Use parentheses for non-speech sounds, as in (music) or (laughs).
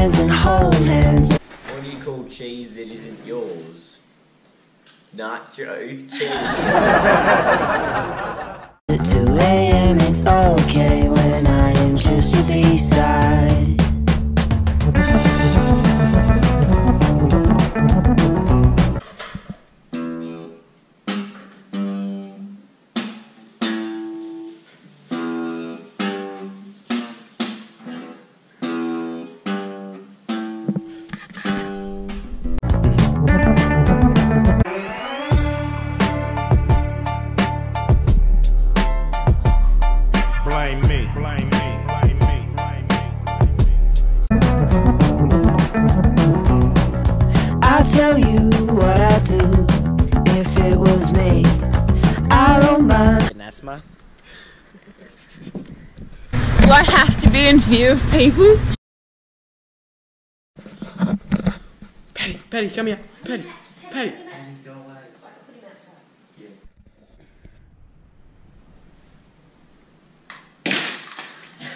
Be friends and hold hands. What do you call cheese that isn't yours? Nacho cheese. (laughs) Blame me. Blame me. Blame me. Blame me. I'll tell you what I'd do if it was me. I don't mind. Nasma. (laughs) Do I have to be in view of people? Patty, Patty, come here. Patty, Patty.